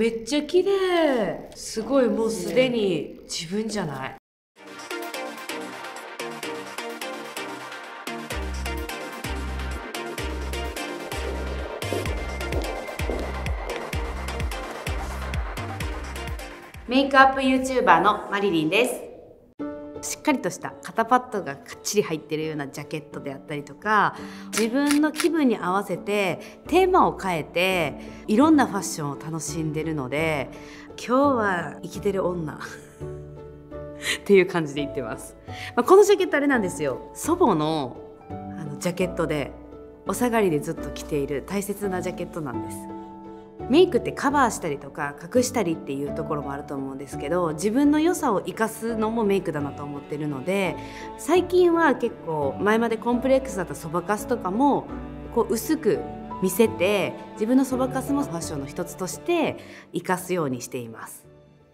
めっちゃ綺麗。すごいもうすでに自分じゃない。メイクアップ YouTuber のマリリンです。っかりとした肩パッドがかっちり入ってるようなジャケットであったりとか自分の気分に合わせてテーマを変えていろんなファッションを楽しんでるので今日は生きてる女 っていう感じで言ってます、まあ、このジャケットあれなんですよ。祖母のあのジャケットでお下がりでずっと着ている大切なジャケットなんです。メイクってカバーしたりとか隠したりっていうところもあると思うんですけど自分の良さを生かすのもメイクだなと思ってるので最近は結構前までコンプレックスだったそばかすとかもこう薄く見せて自分のそばかすもファッションの一つとして生かすようにしています。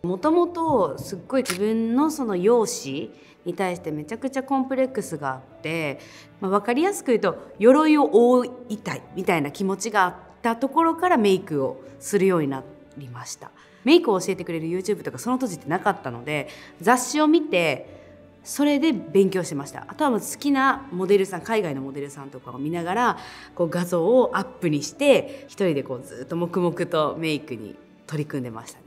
もともとすっごい自分のその容姿に対してめちゃくちゃコンプレックスがあって、まあ、分かりやすく言うと鎧を覆いたいみたいな気持ちがあったところからメイクをするようになりました。メイクを教えてくれる YouTube とかその当時ってなかったので雑誌を見てそれで勉強してました。あとはもう好きなモデルさん海外のモデルさんとかを見ながらこう画像をアップにして一人でこうずっと黙々とメイクに取り組んでましたね。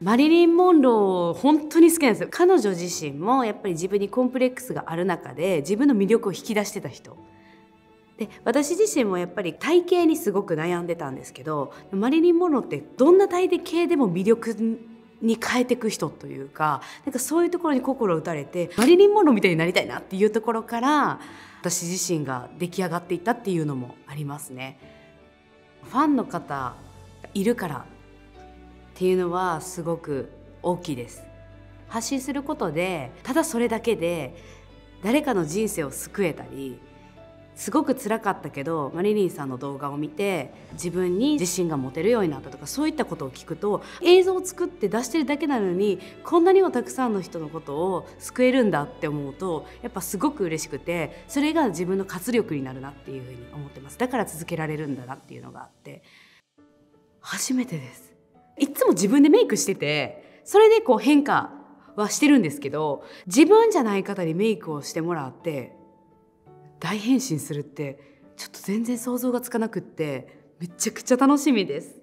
マリリン・モンロー本当に好きなんですよ。彼女自身もやっぱり自分にコンプレックスがある中で自分の魅力を引き出してた人。で私自身もやっぱり体型にすごく悩んでたんですけどマリリン・モンローってどんな体型でも魅力に変えていく人というかなんかそういうところに心打たれてマリリン・モンローみたいになりたいなっていうところから私自身が出来上がっていったっていうのもありますね。ファンの方いるからっていうのはすごく大きいです。発信することでただそれだけで誰かの人生を救えたりすごく辛かったけどマリリンさんの動画を見て自分に自信が持てるようになったとかそういったことを聞くと映像を作って出してるだけなのにこんなにもたくさんの人のことを救えるんだって思うとやっぱすごく嬉しくてそれが自分の活力になるなっていうふうに思ってます。だから続けられるんだなっていうのがあって。初めてです。いつも自分でメイクしててそれでこう変化はしてるんですけど自分じゃない方にメイクをしてもらって大変身するってちょっと全然想像がつかなくってめちゃくちゃ楽しみです。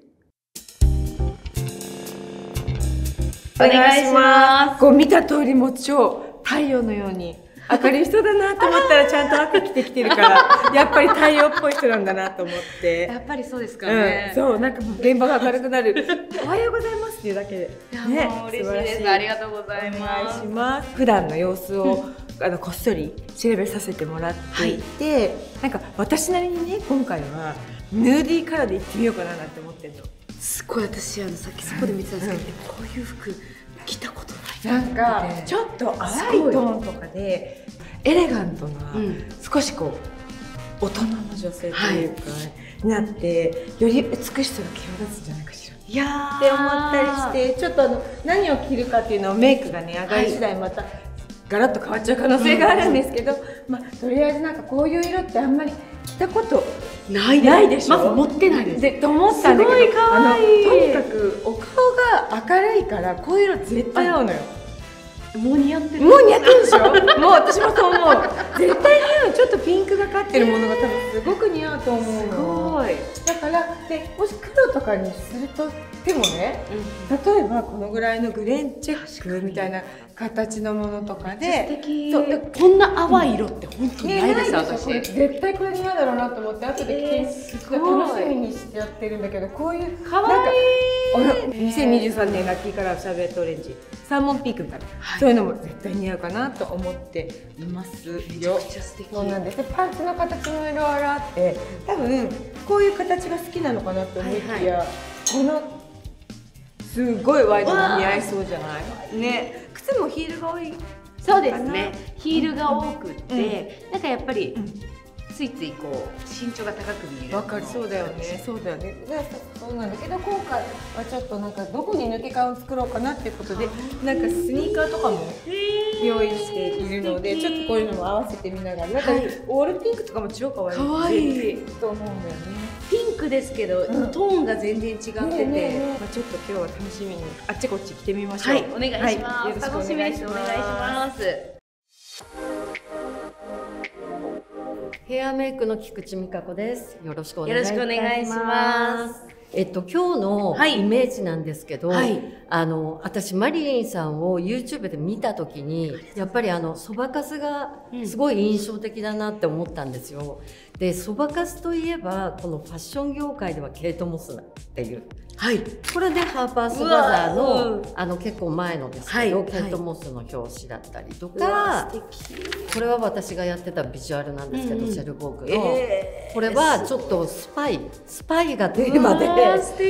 お願いします。こう見た通りも超太陽のように明るい人だなと思ったらちゃんと赤着てきてるから やっぱり太陽っぽい人なんだなと思って。やっぱりそうですかうん、そうなんか現場が明るくなる。おはようございますっていうだけで。ね嬉しいです。素晴らありがとうございお願ますいします。普段の様子を あのこっそり調べさせてもらっていて、なんか私なりにね今回はヌーディーカラーで行ってみようかななんて思ってるの。すごい私あのさっきそこで見てたんですけど、えこういう服着たことない。なんかねちょっと淡いトーンとかでエレガントな、うん。少しこう大人の女性というか、になってより美しさが際立つんじゃないかしら。いやー。って思ったりしてちょっとあの何を着るかっていうのをメイクがね上がり次第また、ガラッと変わっちゃう可能性があるんですけど、まあとりあえずなんかこういう色ってあんまり着たことないないでしょ？まず持ってないです。でと思ったんだけどすごい可愛い。とにかくお顔が明るいからこういう色絶対合うのよ。もう似合ってる。もう似合ってるでしょ？もう私もそう思う。絶対似合うちょっとピンクがかってるものが多分すごく似合うと思うすのごい、だからでもし黒とかにするとでもね例えばこのぐらいのグレンチェックみたいな形のものとか素で敵。そうでこんな淡い色って本当にねないですないでしょ？私。絶対これ似合うだろうなと思って後で着て、えーすごい。楽しみにしてやってるんだけどこういうかわいい。なんかあら2023年ラッキーカラーシャーベットオレンジサーモンピークみたいな、はい。そういうのも絶対似合うかなと思っていますよ。めちゃくちゃ素敵。そうなんです。でパンツの形もいろいろあって多分こういう形が好きなのかなと思いきや、このすごいワイドに似合いそうじゃない？ね。靴もヒールが多い。そうですね。ヒールが多くって、うなんかやっぱり、うん。ついついこう身長が高く見えるわかる。そうだよね。そうだよね。でそそうなんだけど今回はちょっとなんかどこに抜け感を作ろうかなっていうことでなんかスニーカーとかも用意しているのでちょっとこういうのも合わせてみながら。なんか、はいオールピンクとかも超可愛い可愛い。と思うんだよね。ピンククですけど、うんトーンが全然違ってて、ねえねえねえまあ、ちょっと今日は楽しみにあっちこっち来てみましょうはい、お願いします。はい楽しみです。お願いします。ヘアメイクの菊池美香子です。よろしくお願いしくお願いします。えっと今日のはいイメージなんですけど、はいあの私マリリンさんを YouTube で見た時にやっぱりあのそばかすがすごい印象的だなって思ったんですよ。でそばかすといえばこのファッション業界ではケイト・モスっていう。はい。これでハーパースバザーうのあの結構前のですけど、はい。ケイト・モスの表紙だったりとか。これは私がやってたビジュアルなんですけど、うんうん。シェルボークの。えー。これはちょっとスパイスパイがテーマで。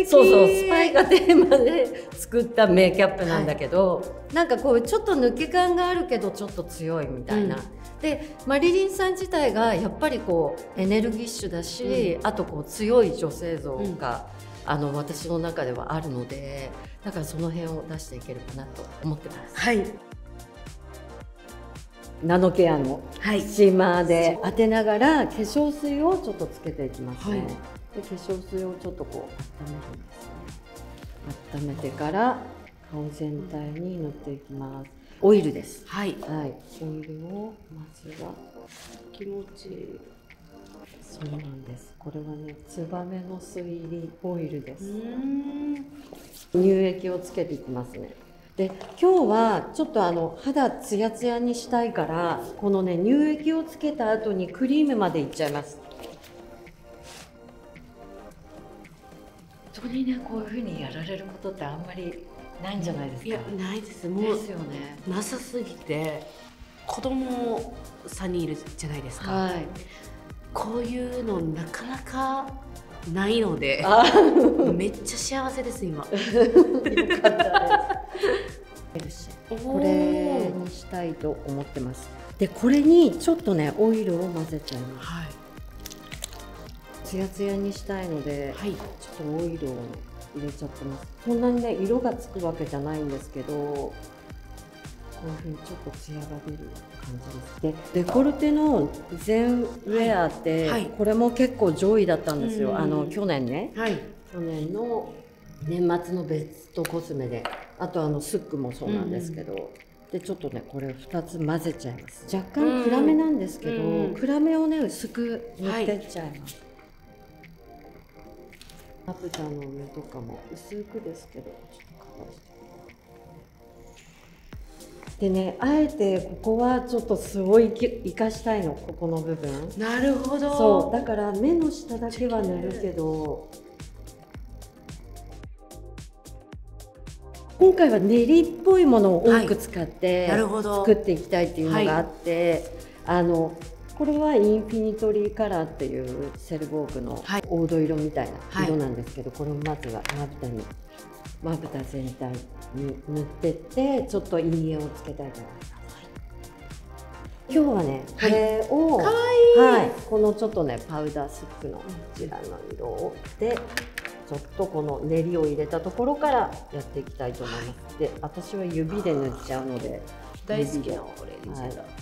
そうそうスパイがテーマで作ったメイキャップなんだけど、なんかこうちょっと抜け感があるけどちょっと強いみたいな。うんでマリリンさん自体がやっぱりこうエネルギッシュだし、あとこう強い女性像が、あの私の中ではあるのでだからその辺を出していけるかなと思ってます。はい。ナノケアのはい。スチーマーで当てながら化粧水をちょっとつけていきますね、はい。で化粧水をちょっとこう温めるんですね。温めてから顔全体に塗っていきますオイルですはい。はいオイルをまずは気持ちいい。そうなんですこれはねツバメの巣入りオイルでうすん。乳液をつけていきますねで今日はちょっとあの肌ツヤツヤにしたいからこのね乳液をつけた後にクリームまでいっちゃいます本当にねこういう風にやられることってあんまりないんじゃないですか？いや、ないです。もうですよねなさすぎて。子供さんにいるじゃないですか。はいこういうのなかなかないので。あめっちゃ幸せです今。よかったですここれにしたいと思ってますでこれにちょっとねオイルを混ぜちゃいますはいツヤツヤにしたいので、はいちょっとオイルを入れちゃってます。そんなにね色がつくわけじゃないんですけどこういうふうにちょっとツヤが出る感じですでデコルテの全ウェアって、はい。はいこれも結構上位だったんですよ、うんあの去年ね。はい。去年の年末のベストコスメで。あとあのスックもそうなんですけど、でちょっとねこれを2つ混ぜちゃいます。若干暗めなんですけど、うん。暗めをね薄く塗ってっちゃいます、まぶたの上とかも薄くですけどちょっとカバーしてでねあえてここはちょっとすごいき生かしたいのここの部分。なるほど。そうだから目の下だけは塗るけど。今回は練りっぽいものを多く使って、なるほど。作っていきたいっていうのがあって、あのこれはインフィニトリーカラーっていうセルボーグのはい。黄土色みたいはない色なんですけど、これをまずはまぶたにまぶた全体に塗ってってちょっと陰影をつけたいと思います。今日はね、これを、かわはい、このちょっとねパウダースックのこちらの色をでちょっとこの練りを入れたところからやっていきたいと思います。で私は指で塗っちゃうので大好きなオレンジだ、はい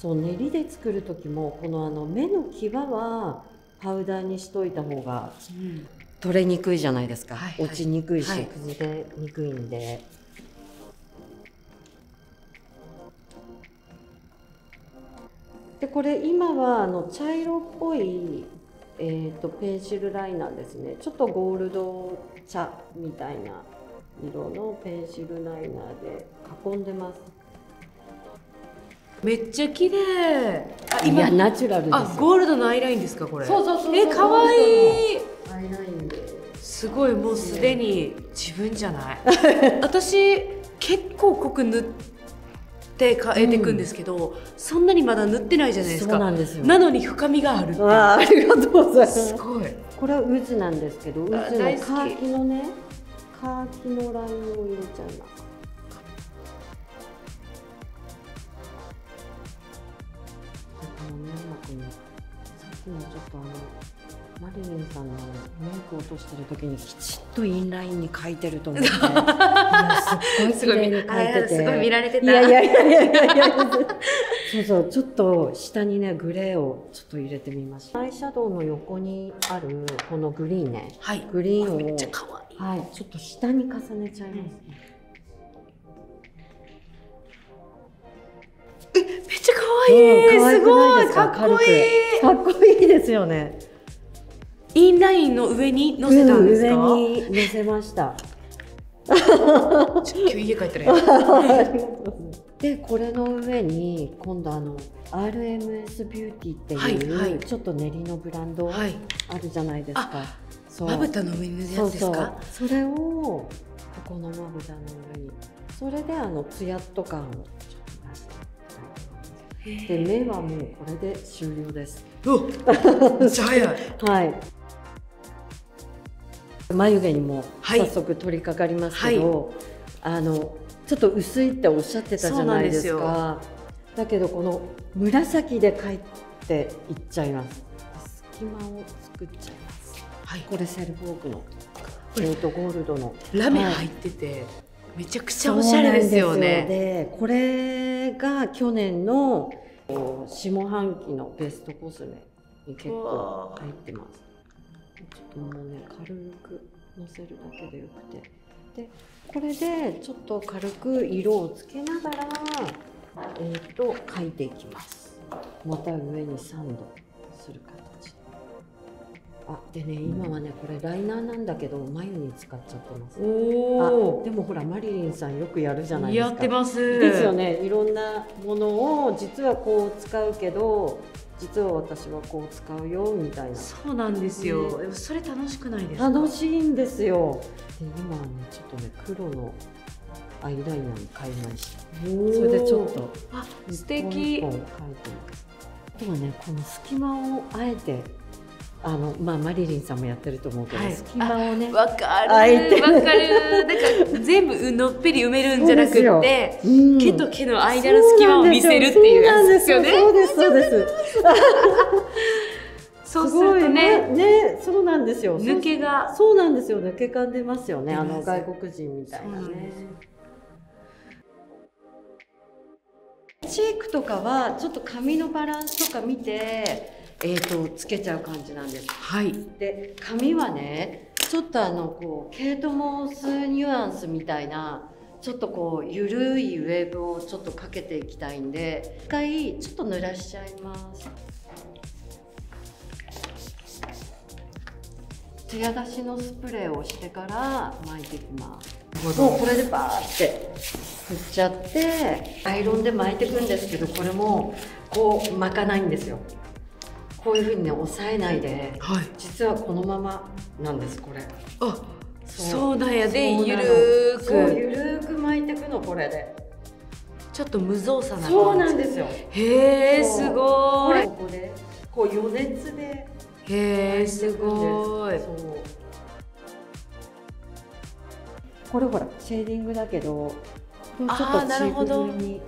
そう練りで作る時もこのあの目の際はパウダーにしといた方がうん。取れにくいじゃないですか、はいはい。落ちにくいし、はい。崩れにくいんで。でこれ今はあの茶色っぽい、えー、とペンシルライナーですね。ちょっとゴールド茶みたいな色のペンシルライナーで囲んでますめっちゃ綺麗。あいやナチュラルですあゴールドのアイラインですかこれ？そうそうそうえ可愛いアイラインですごいもうすでに自分じゃない。私結構濃く塗って変えていくんですけど、そんなにまだ塗ってないじゃないですそうかなんですよ。なのに深みがあるってあありがとうございます。すごい。これは渦なんですけど渦のカーキのねカーキのラインを入れちゃいますでこの粘膜にさっきのちょっとあのマリリンさんのメイク落としてる時にきちっとインラインに描いてると思って。いやすっごい綺麗に描いてて。すごい見られてた。いやいやいやいやいやそうそうちょっと下にねグレーをちょっと入れてみましたアイシャドウの横にあるこのグリーンねはいグリーンをはいちょっと下に重ねちゃいます、めっちゃ可愛い、うんすごいかっこいい。かっこいいですよね。インラインの上に乗せたんですか、うん上に乗せました。今日家帰ったら でこれの上に今度あの RMS ビューティーっていう、はいはい。ちょっと練りのブランドあはい。るじゃないですか、そう。まぶたの上に塗るやつですか？それをここのまぶたの上に。それであのツヤっと感をで目はもうこれで終了です。はい。眉毛にもはい。早速取り掛かりますけど、あのちょっと薄いっておっしゃってたじゃないですか。だけどこの紫で描いていっちゃいます。隙間を作っちゃいます。はい。これセルフォークのえーとゴールドの。ラメはい。入ってて、めちゃくちゃおしゃれですよそうなんですよね。でこれが去年のこう下半期のベストコスメに結構入ってます。ちょっともうね軽くのせるだけでよくて。でこれでちょっと軽く色をつけながらえっ、と描いていきます。また上にサンドする形あでね今はねこれライナーなんだけど眉に使っちゃってます。おあでもほらマリリンさんよくやるじゃないですか。やってます。ですよね。いろんなものを実はこう使うけど実は私はこう使うよみたいな。そうなんですよ、ねでもそれ楽しくないですか？楽しいんですよ。で今はねちょっとね黒のアイライナーに変えました。それでちょっとあ素一敵本一本描いてます。あとはねこの隙間をあえてあのまあマリリンさんもやってると思うけど、はい。隙間をね。わかる。あえてわかる。なんか全部のっぺり埋めるんじゃなくてうん。毛と毛の間の隙間を見せるっていうやつですよね。そうですそうですそうです。そうするとね。ね。そうなんですよ。抜けが。そうなんですよ。抜け感出ますよね。あの外国人みたいなそうなんでねチークとかはちょっと髪のバランスとか見てえっ、とつけちゃう感じなんです。はい。で髪はねちょっとあのこうケイトモースニュアンスみたいなちょっとこうゆるいウェーブをちょっとかけていきたいんで一回ちょっと濡らしちゃいます。艶出しのスプレーをしてから巻いていきます。もうこれでバーって振っちゃってアイロンで巻いていくんですけどこれもこう巻かないんですよこういうふうにね押さえないではい。実はこのままなんですこれ。あそうなんや。でゆるーく。ゆるーく巻いていくのこれで。ちょっと無造作な感じ。そうなんですよ。へえすこごい。れここでこう余熱でへえす。ごい。これほらシェーディングだけどちょっとチーなるほど。ク風に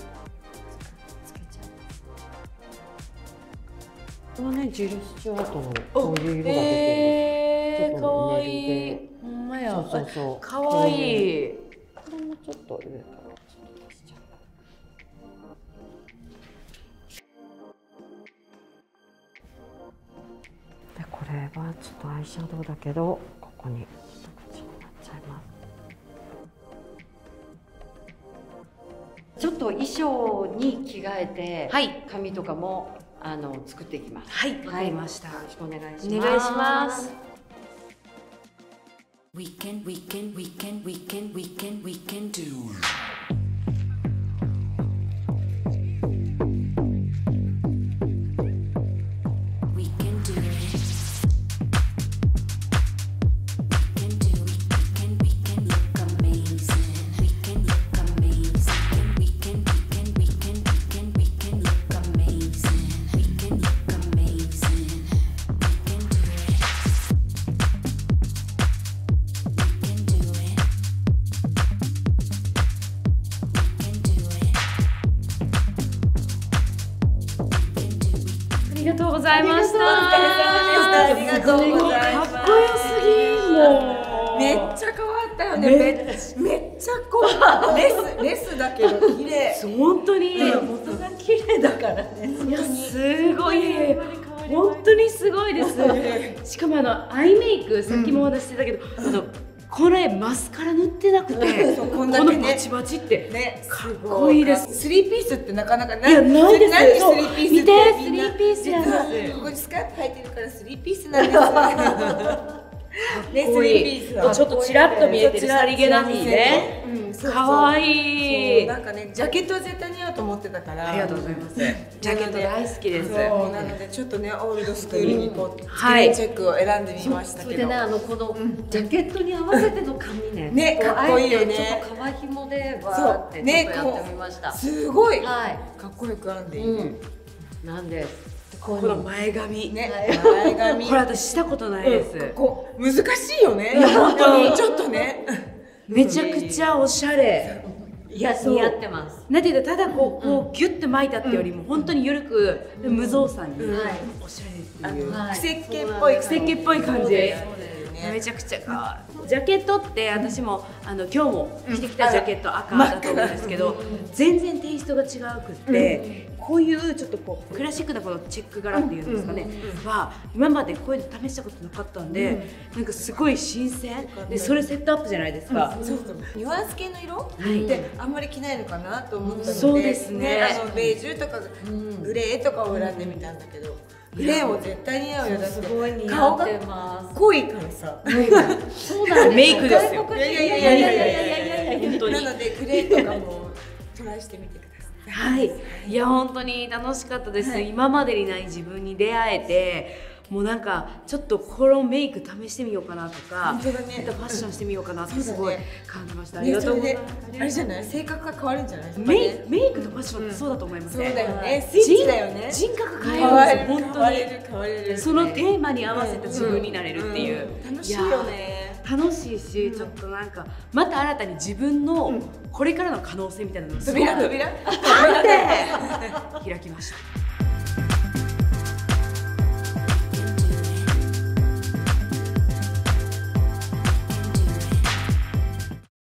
これはねジル・スチュワートのこういう色が出てる。へえかちょっとねわい練い。りほんまや。そうそうそう。かわいい。これもちょっと上からでこれはちょっとアイシャドウだけどここに一口になっちゃいます。ちょっと衣装に着替えて、はい。髪とかもあの作っていきます。はい。わかりました。よろしくお願いします。お願いします。We can, we can, we can, we can, we can, we can do. りがとうございました。ありがとうございましたかっこよす。ぎもうめっちゃ変わっったよねめっめっちゃこうレスレスだけど綺麗。本当に、元が綺麗だからね。いやすごい。本当にすごいです。しかもあのアイメイクさっきもお話ししてたけど、あのこれマスカラ塗ってなくてそうこだけね。のバチバチって。ねかっこいいです。スリーピースってなかなかないやないです。何スリーピースって見てスリーピースやん。実はここにスカート履いてるからスリーピースなんですねスリーピースは。ちょっとちらっと見えてる。さりげなくね。かわいい。なんかねジャケットは絶対似合うと思ってたから。ありがとうございます。ジャケット大好きです。そうなのでちょっとねオールドスクールにこう、はい。チェックを選んでみましたけど、それでねあのこのジャケットに合わせての髪ね ねかっこいいよね。ちょっと革紐でわーってちょっとやってみました、すごい、はい。かっこよく編んでいる、うん。なんでここの前髪。ね。はい。前髪。これ私したことないです、うん。ここ難しいよね。本当に。ちょっとね。めちゃくちゃおしゃれ。いや似合ってます。なんていうとただこうこうギュッて巻いたってよりも本当に緩くで無造作にうん。おしゃあれっていう。のはい。癖っ気っぽい感じ。癖っ気っぽい感じそうだよめねちゃくちゃジャケットって私もあの今日も着てきたジャケット赤だと思うんですけど全然テイストが違うくってこういうちょっとこうクラシックなこのチェック柄っていうんですかねは今までこういうの試したことなかったんでなんかすごい新鮮。でそれセットアップじゃないですか。そうそう。ニュアンス系の色、い。ってあんまり着ないのかなと思ったので、そうですね。あのベージュとかグレーとかを選んでみたんだけど、グレーも絶対似合うよだって。顔が濃いからさそうなんメイクですよ。いやいやいやいやいやいやいや本当になのでグレーとかもトライしてみてくださいはい、いや本当に楽しかったです、はい、今までにない自分に出会えてもうなんかちょっとこのメイク試してみようかなとか本当だね。またファッションしてみようかなってすごい感じました、ありがとうございます、あれじゃない？性格が変わるんじゃない？メイメイクとファッションってそうだと思いますそうね、だよね。スイッチだよね。人格変えるるんですよ本当に。変われるそのテーマに合わせた自分になれるっていう、ん楽しいよね。楽しいし、ちょっとなんかまた新たに自分のこれからの可能性みたいなのをすごく扉扉？開きました